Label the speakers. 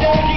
Speaker 1: day.